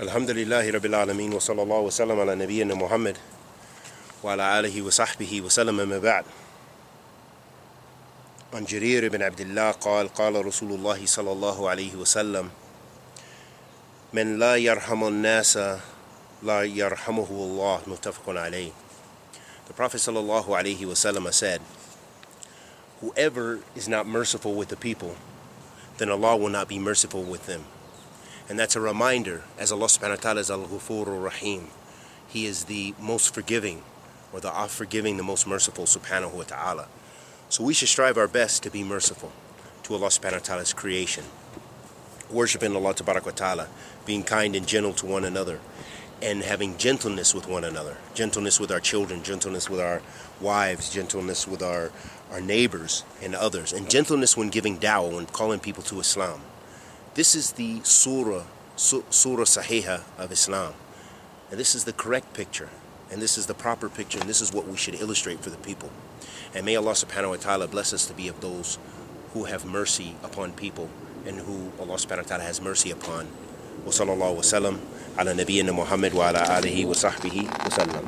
الحمد لله رب العالمين وصلى الله وسلم على نبينا محمد وعلى آله وصحبه وسلم ما بعد عن جرير بن عبد الله قال قال رسول الله صلى الله عليه وسلم من لا يرحم الناس لا يرحمه الله متفق عليه The Prophet sallallahu alaihi wasallam said whoever is not merciful with the people then Allah will not be merciful with them. And that's a reminder as Allah subhanahu wa ta'ala is al-ghufur rahim. He is the most forgiving or the forgiving the most merciful subhanahu wa ta'ala. So we should strive our best to be merciful to Allah subhanahu wa ta'ala's creation. Worshiping Allah wa ta'ala being kind and gentle to one another and having gentleness with one another. Gentleness with our children gentleness with our wives gentleness with our our neighbors and others. And gentleness when giving dawah when calling people to Islam this is the surah, surah sahiha of Islam. And this is the correct picture. And this is the proper picture. And this is what we should illustrate for the people. And may Allah subhanahu wa ta'ala bless us to be of those who have mercy upon people and who Allah subhanahu wa ta'ala has mercy upon. وصلى الله وسلم على نبينا محمد وعلى آله وصحبه وسلم